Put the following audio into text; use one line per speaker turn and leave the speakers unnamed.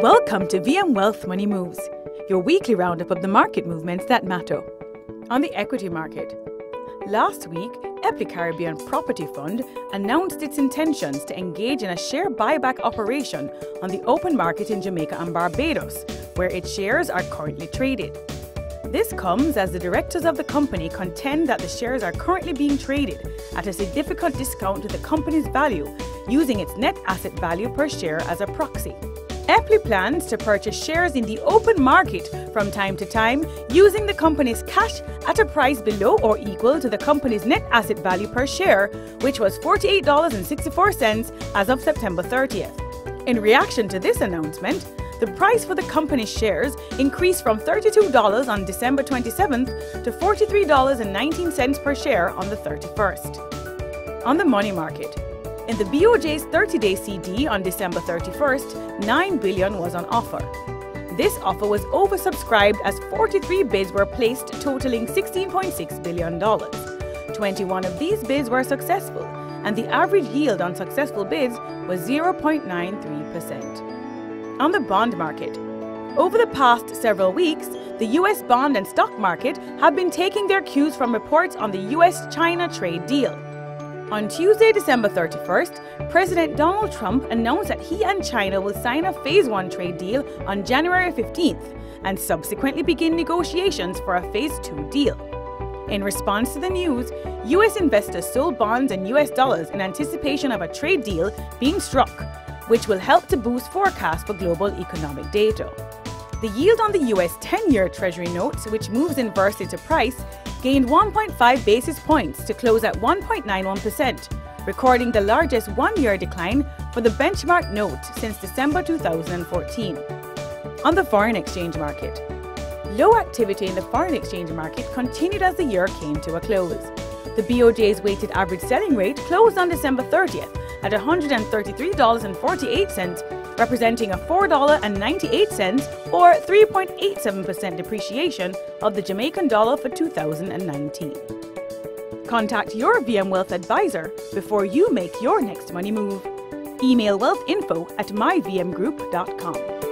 Welcome to VM Wealth Money Moves, your weekly roundup of the market movements that matter. On the equity market, last week, Eppley Caribbean Property Fund announced its intentions to engage in a share buyback operation on the open market in Jamaica and Barbados, where its shares are currently traded. This comes as the directors of the company contend that the shares are currently being traded at a significant discount to the company's value, using its net asset value per share as a proxy. Eppley plans to purchase shares in the open market from time to time using the company's cash at a price below or equal to the company's net asset value per share, which was $48.64 as of September 30th. In reaction to this announcement, the price for the company's shares increased from $32 on December 27th to $43.19 per share on the 31st. On the money market, in the BOJ's 30-day CD on December 31st, 9 billion was on offer. This offer was oversubscribed as 43 bids were placed totaling $16.6 billion. 21 of these bids were successful, and the average yield on successful bids was 0.93%. On the bond market, over the past several weeks, the US bond and stock market have been taking their cues from reports on the US China trade deal. On Tuesday, December 31st, President Donald Trump announced that he and China will sign a Phase 1 trade deal on January 15th and subsequently begin negotiations for a Phase 2 deal. In response to the news, US investors sold bonds and US dollars in anticipation of a trade deal being struck, which will help to boost forecasts for global economic data. The yield on the US 10 year Treasury notes, which moves inversely to price, gained 1.5 basis points to close at 1.91%, recording the largest one year decline for the benchmark note since December 2014. On the foreign exchange market, low activity in the foreign exchange market continued as the year came to a close. The BOJ's weighted average selling rate closed on December 30th at $133.48 representing a $4.98 or 3.87% depreciation of the Jamaican dollar for 2019. Contact your VM Wealth advisor before you make your next money move. Email wealthinfo at myvmgroup.com.